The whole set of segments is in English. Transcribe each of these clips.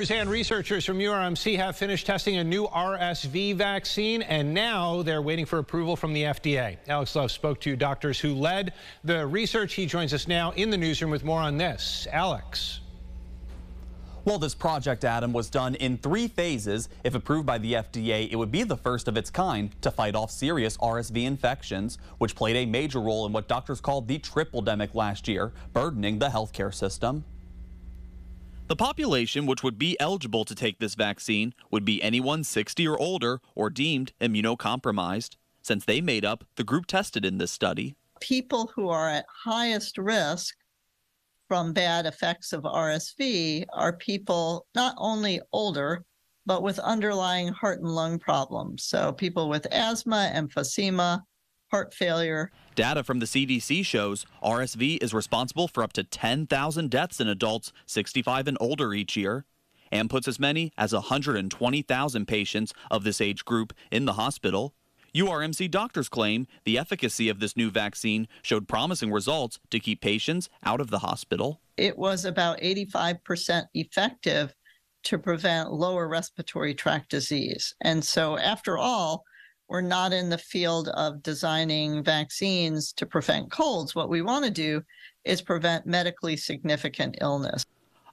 And researchers from URMC have finished testing a new RSV vaccine, and now they're waiting for approval from the FDA. Alex Love spoke to doctors who led the research. He joins us now in the newsroom with more on this. Alex. Well, this project, Adam, was done in three phases. If approved by the FDA, it would be the first of its kind to fight off serious RSV infections, which played a major role in what doctors called the triple demic last year, burdening the healthcare system. The population which would be eligible to take this vaccine would be anyone 60 or older or deemed immunocompromised, since they made up the group tested in this study. People who are at highest risk from bad effects of RSV are people not only older, but with underlying heart and lung problems. So people with asthma, emphysema, heart failure. Data from the CDC shows RSV is responsible for up to 10,000 deaths in adults 65 and older each year and puts as many as 120,000 patients of this age group in the hospital. URMC doctors claim the efficacy of this new vaccine showed promising results to keep patients out of the hospital. It was about 85% effective to prevent lower respiratory tract disease. And so, after all, we're not in the field of designing vaccines to prevent colds. What we want to do is prevent medically significant illness.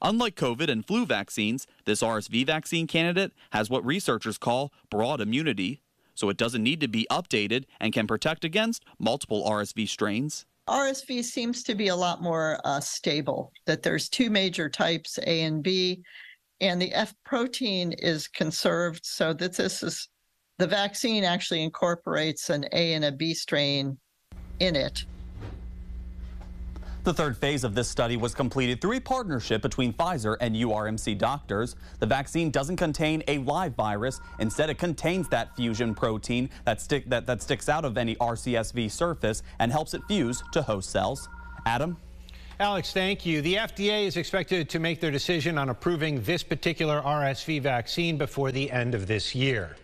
Unlike COVID and flu vaccines, this RSV vaccine candidate has what researchers call broad immunity, so it doesn't need to be updated and can protect against multiple RSV strains. RSV seems to be a lot more uh, stable, that there's two major types, A and B, and the F protein is conserved so that this is the vaccine actually incorporates an A and a B strain in it. The third phase of this study was completed through a partnership between Pfizer and URMC doctors. The vaccine doesn't contain a live virus. Instead, it contains that fusion protein that, stick, that, that sticks out of any RCSV surface and helps it fuse to host cells. Adam? Alex, thank you. The FDA is expected to make their decision on approving this particular RSV vaccine before the end of this year.